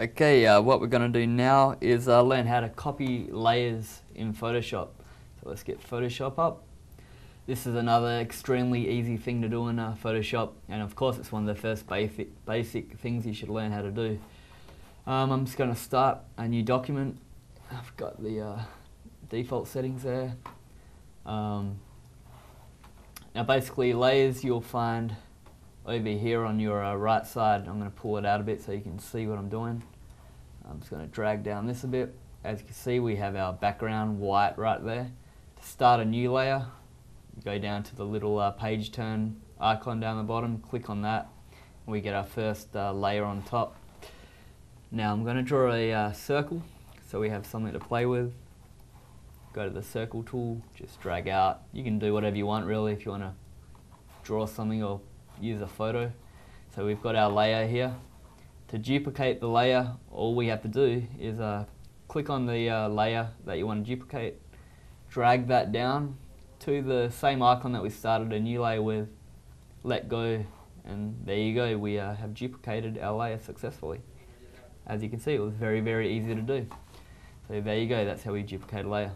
Okay, uh, what we're going to do now is uh, learn how to copy layers in Photoshop. So let's get Photoshop up. This is another extremely easy thing to do in uh, Photoshop and of course it's one of the first basic, basic things you should learn how to do. Um, I'm just going to start a new document. I've got the uh, default settings there. Um, now basically layers you'll find over here on your uh, right side. I'm going to pull it out a bit so you can see what I'm doing. I'm just going to drag down this a bit. As you can see we have our background white right there. To start a new layer, go down to the little uh, page turn icon down the bottom, click on that, and we get our first uh, layer on top. Now I'm going to draw a uh, circle so we have something to play with. Go to the circle tool, just drag out. You can do whatever you want really if you want to draw something or use a photo. So we've got our layer here. To duplicate the layer, all we have to do is uh, click on the uh, layer that you want to duplicate, drag that down to the same icon that we started a new layer with, let go, and there you go, we uh, have duplicated our layer successfully. As you can see, it was very, very easy to do. So there you go, that's how we duplicate a layer.